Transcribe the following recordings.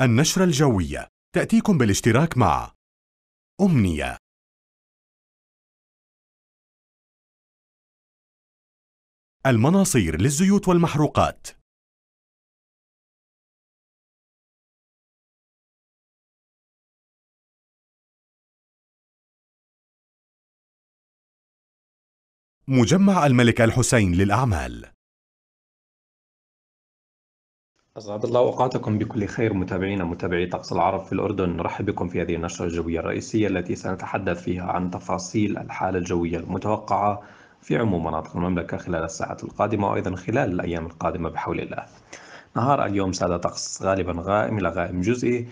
النشرة الجوية. تأتيكم بالاشتراك مع أمنية. المناصير للزيوت والمحروقات. مجمع الملك الحسين للأعمال. أسعد الله أوقاتكم بكل خير متابعينا متابعي طقس العرب في الأردن نرحب بكم في هذه النشرة الجوية الرئيسية التي سنتحدث فيها عن تفاصيل الحالة الجوية المتوقعة في عموم مناطق المملكة خلال الساعات القادمة وأيضا خلال الأيام القادمة بحول الله. نهار اليوم ساد طقس غالبا غائم إلى غائم جزئي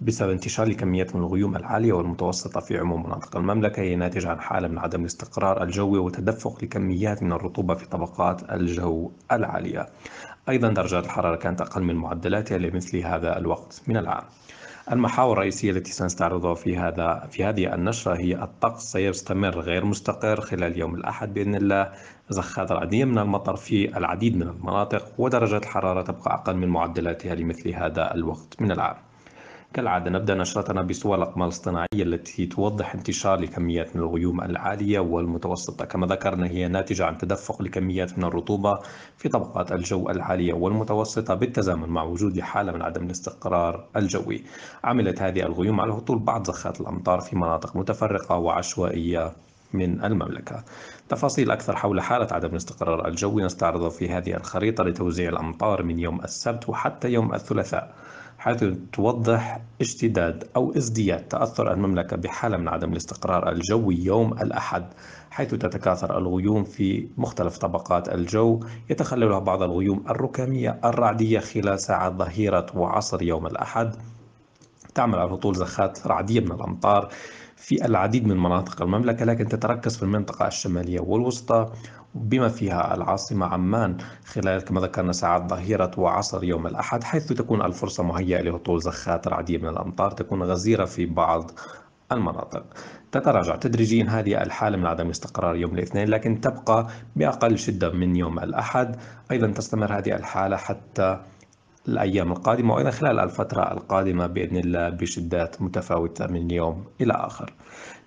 بسبب انتشار الكميات من الغيوم العالية والمتوسطة في عموم مناطق المملكة هي ناتجة عن حالة من عدم الاستقرار الجوي وتدفق لكميات من الرطوبة في طبقات الجو العالية. أيضا درجات الحرارة كانت أقل من معدلاتها لمثل هذا الوقت من العام. المحاور الرئيسية التي سنستعرضها في هذا في هذه النشرة هي الطقس سيستمر غير مستقر خلال يوم الأحد بإذن الله. زخات رعدية من المطر في العديد من المناطق ودرجات الحرارة تبقى أقل من معدلاتها لمثل هذا الوقت من العام. كالعادة نبدأ نشرتنا بصور الأقمار الاصطناعية التي توضح انتشار لكميات من الغيوم العالية والمتوسطة. كما ذكرنا هي ناتجة عن تدفق لكميات من الرطوبة في طبقات الجو العالية والمتوسطة بالتزامن مع وجود حالة من عدم الاستقرار الجوي. عملت هذه الغيوم على هطول بعض زخات الأمطار في مناطق متفرقة وعشوائية. من المملكة. تفاصيل أكثر حول حالة عدم الاستقرار الجوي نستعرضها في هذه الخريطة لتوزيع الأمطار من يوم السبت وحتى يوم الثلاثاء حيث توضح اشتداد أو ازدياد تأثر المملكة بحالة من عدم الاستقرار الجوي يوم الأحد حيث تتكاثر الغيوم في مختلف طبقات الجو يتخللها بعض الغيوم الركامية الرعدية خلال ساعات ظهيرة وعصر يوم الأحد. تعمل على هطول زخات رعدية من الأمطار في العديد من مناطق المملكة لكن تتركز في المنطقة الشمالية والوسطى بما فيها العاصمة عمان خلال كما ذكرنا ساعات ظهيرة وعصر يوم الأحد حيث تكون الفرصة مهيئة لهطول زخات رعدية من الأمطار تكون غزيرة في بعض المناطق. تتراجع تدريجيا هذه الحالة من عدم الاستقرار يوم الاثنين لكن تبقى بأقل شدة من يوم الأحد. أيضا تستمر هذه الحالة حتى الأيام القادمة وأيضا خلال الفترة القادمة بإذن الله بشدات متفاوتة من يوم إلى آخر.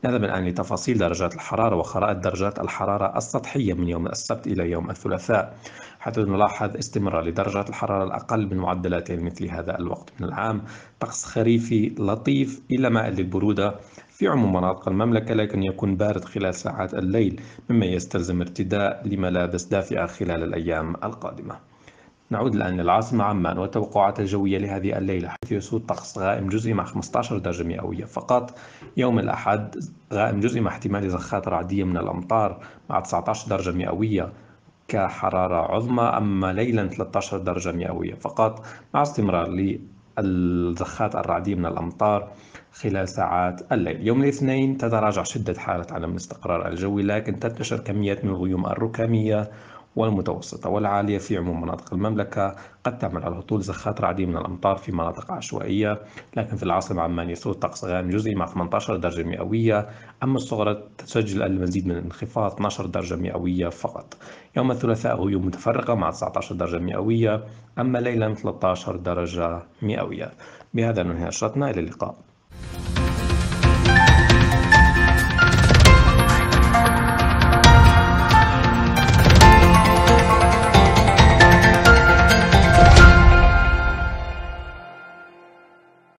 نذهب الآن لتفاصيل درجات الحرارة وخرائط درجات الحرارة السطحية من يوم السبت إلى يوم الثلاثاء حيث نلاحظ استمرار لدرجات الحرارة الأقل من معدلاتها مثل هذا الوقت من العام. طقس خريفي لطيف إلى مائل للبرودة في عموم مناطق المملكة لكن يكون بارد خلال ساعات الليل مما يستلزم ارتداء لملابس دافئة خلال الأيام القادمة. نعود الآن للعاصمة عمان والتوقعات الجوية لهذه الليلة حيث يسود طقس غائم جزئي مع 15 درجة مئوية. فقط يوم الأحد غائم جزئي مع احتمال زخات رعدية من الأمطار مع 19 درجة مئوية كحرارة عظمى أما ليلا 13 درجة مئوية. فقط مع استمرار للزخات الرعدية من الأمطار خلال ساعات الليل. يوم الاثنين تتراجع شدة حالة عدم الاستقرار الجوي لكن تنتشر كميات من الغيوم الركامية والمتوسطة والعالية في عموم مناطق المملكة. قد تعمل على هطول زخات رعدية من الأمطار في مناطق عشوائية لكن في العاصمة عمان يسود طقس غائم جزئي مع 18 درجة مئوية. أما الصغرى تسجل المزيد من الانخفاض 12 درجة مئوية فقط. يوم الثلاثاء غيوم متفرقة مع 19 درجة مئوية أما ليلا 13 درجة مئوية. بهذا ننهي نشرتنا إلى اللقاء.